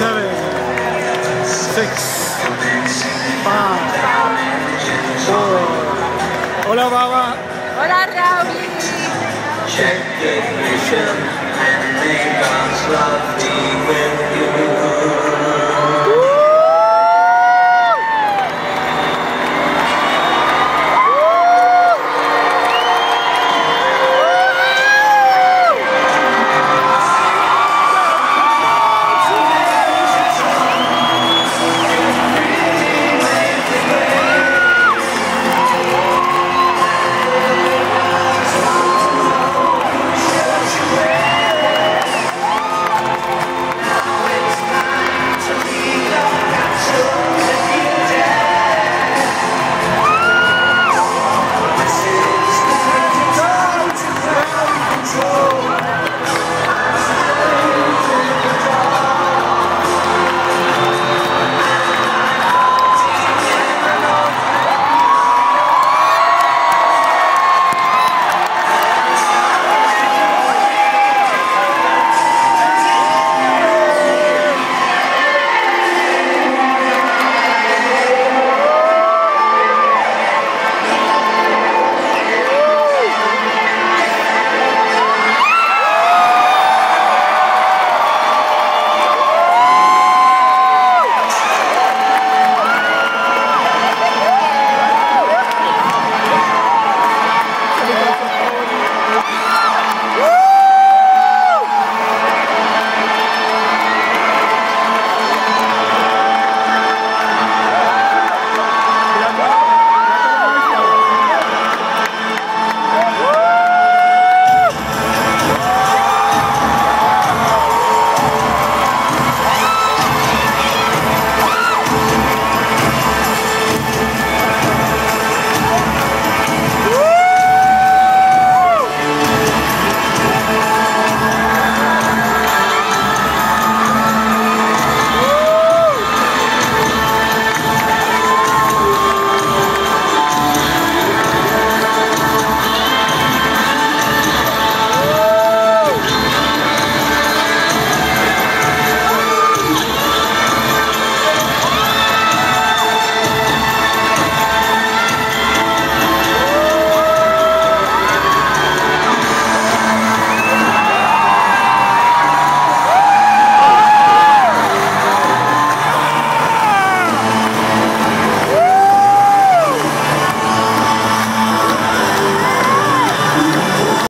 Seven, six, five, four. Hola, Baba. Hola Raúl. Check ignition and make us love